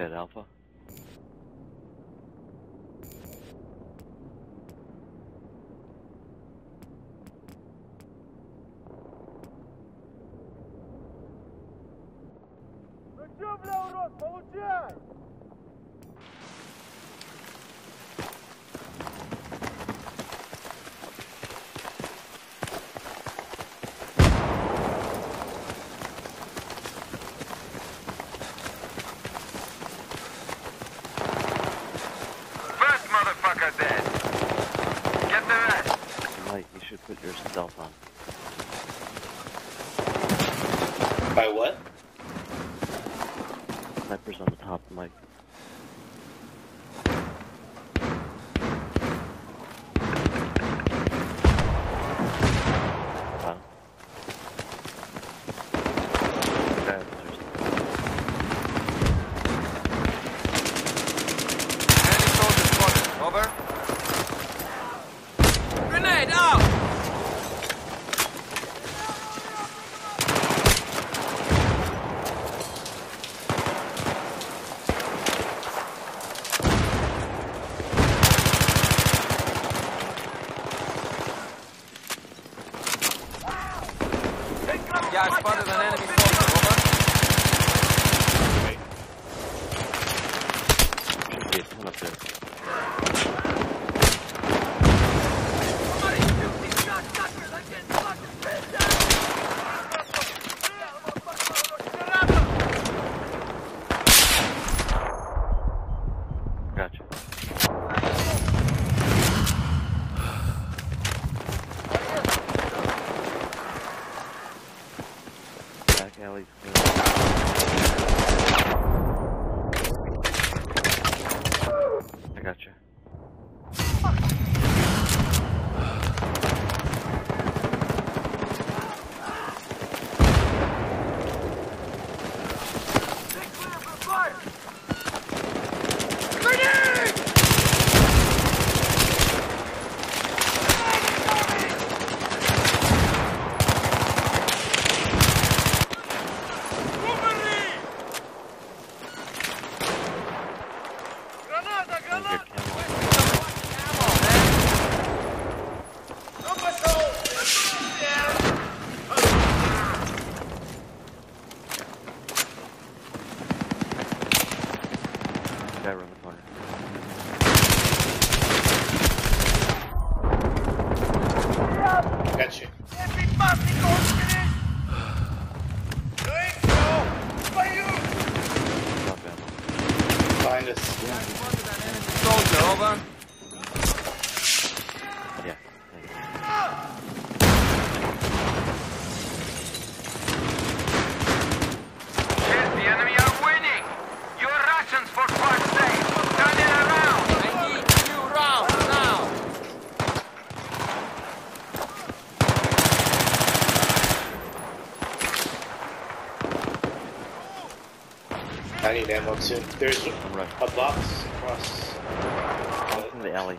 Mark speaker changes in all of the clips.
Speaker 1: Good Alpha.
Speaker 2: Ну чё, бля, урод, получай!
Speaker 3: grenade out!
Speaker 4: one. ammo. There's
Speaker 1: a, right.
Speaker 4: a box across.
Speaker 1: The alley.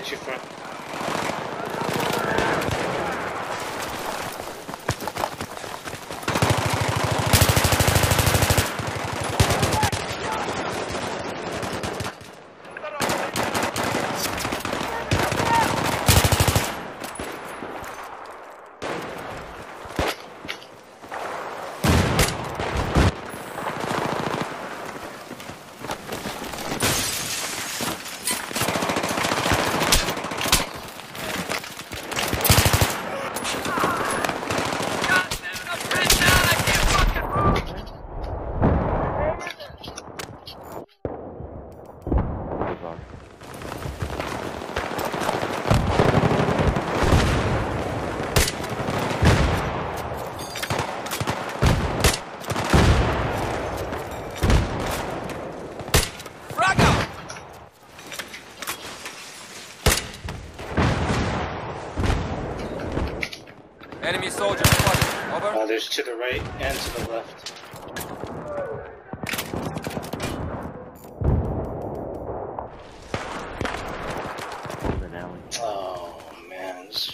Speaker 4: get you
Speaker 1: front. To the right and to the left.
Speaker 3: In an alley.
Speaker 1: Oh man. this-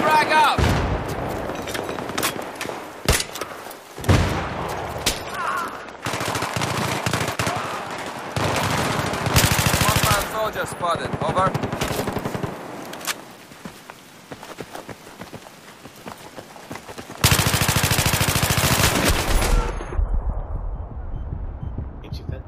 Speaker 4: Frag out! One man soldier spotted. Over.
Speaker 1: Ain't you fit?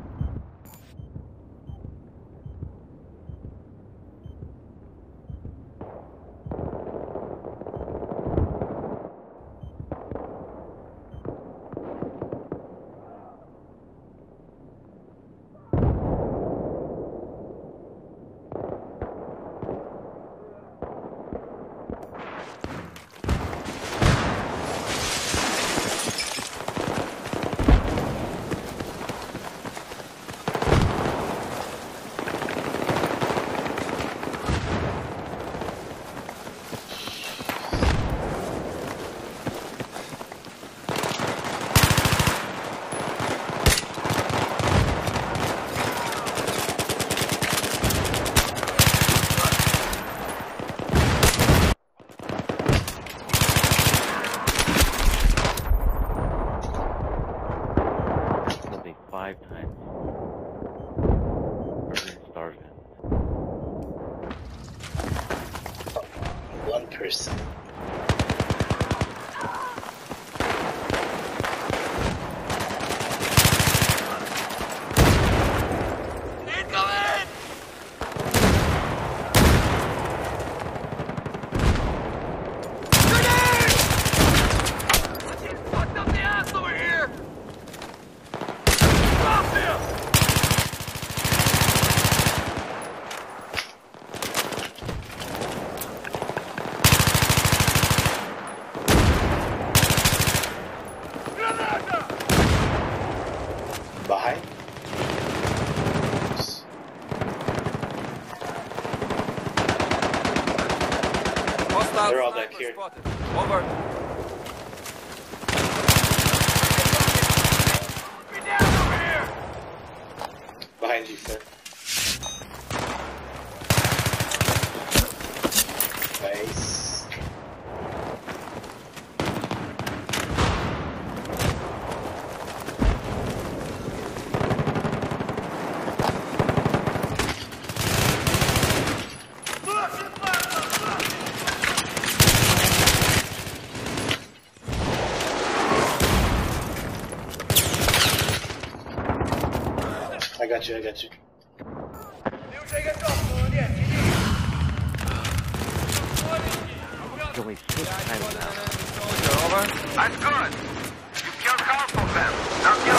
Speaker 3: That'll be five times. Burger stars in.
Speaker 1: One person.
Speaker 2: ragazzi,
Speaker 3: ragazzi. Joey, six times now.
Speaker 4: Over. I'm current. You killed half of them. Now kill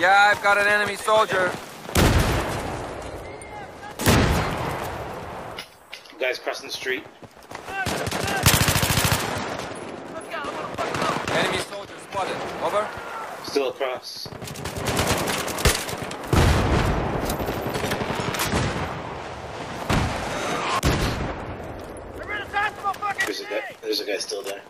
Speaker 4: Yeah, I've got an enemy soldier.
Speaker 1: Guys crossing the street.
Speaker 4: Enemy soldier spotted. Over.
Speaker 1: Still across. There's a guy. There's a guy still there.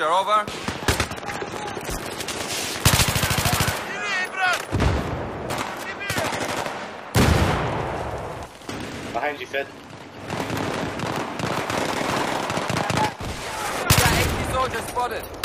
Speaker 4: Soldier, over.
Speaker 1: Behind you, Fed.
Speaker 4: Yeah, enemy soldier spotted.